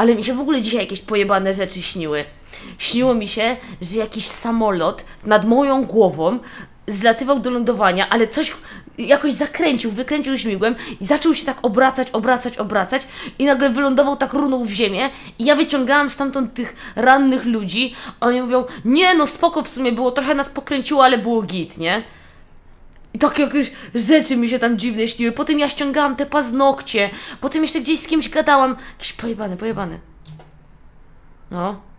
ale mi się w ogóle dzisiaj jakieś pojebane rzeczy śniły. Śniło mi się, że jakiś samolot nad moją głową zlatywał do lądowania, ale coś jakoś zakręcił, wykręcił śmigłem i zaczął się tak obracać, obracać, obracać i nagle wylądował tak runął w ziemię i ja wyciągałam stamtąd tych rannych ludzi, a oni mówią, nie no spoko w sumie było, trochę nas pokręciło, ale było git, nie? Takie jakieś rzeczy mi się tam dziwne śniły. Potem ja ściągałam te paznokcie. Potem jeszcze gdzieś z kimś gadałam. Jakieś pojebane, pojebane. No.